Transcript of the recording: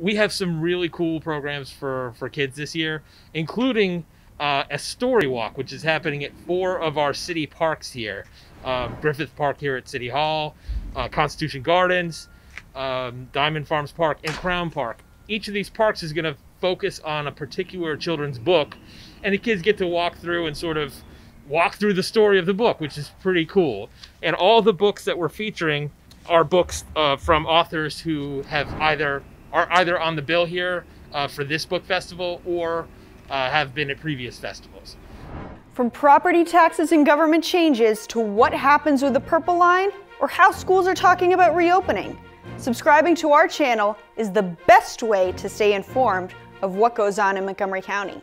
we have some really cool programs for for kids this year, including uh, a story walk, which is happening at four of our city parks here: uh, Griffith Park here at City Hall, uh, Constitution Gardens, um, Diamond Farms Park, and Crown Park. Each of these parks is going to focus on a particular children's book, and the kids get to walk through and sort of walk through the story of the book, which is pretty cool. And all the books that we're featuring are books uh, from authors who have either are either on the bill here uh, for this book festival or uh, have been at previous festivals. From property taxes and government changes to what happens with the Purple Line or how schools are talking about reopening, subscribing to our channel is the best way to stay informed of what goes on in Montgomery County.